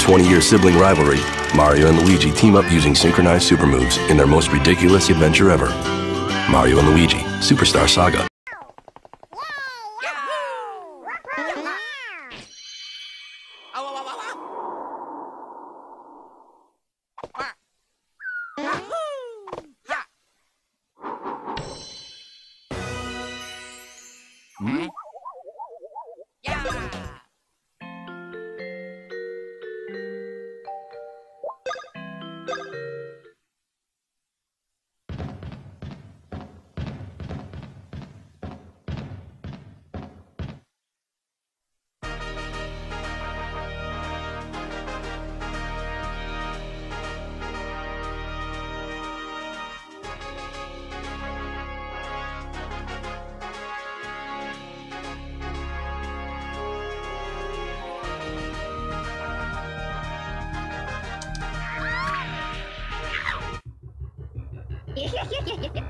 After a 20-year sibling rivalry, Mario and Luigi team up using synchronized super moves in their most ridiculous adventure ever. Mario and Luigi, Superstar Saga. Yeah.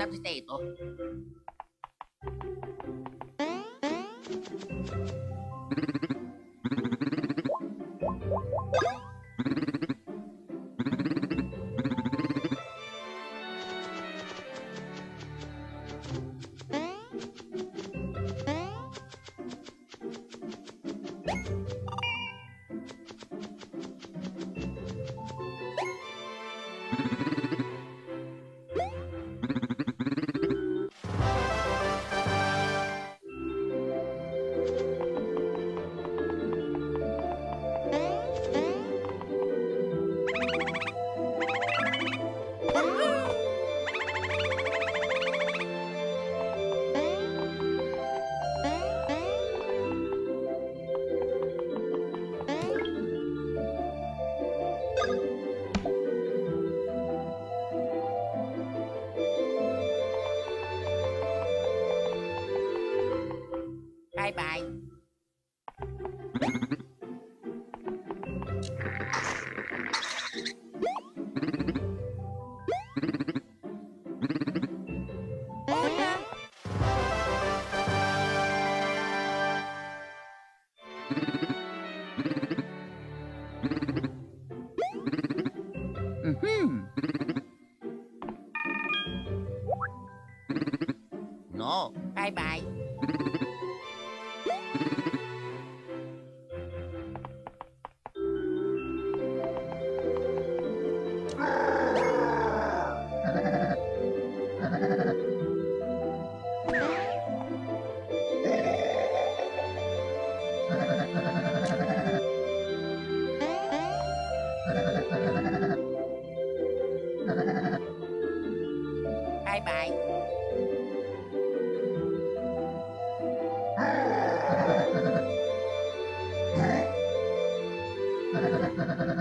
ada di situ Mm-hmm. No. Bye bye. Bye bye. Hả?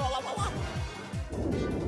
ла ла ла ла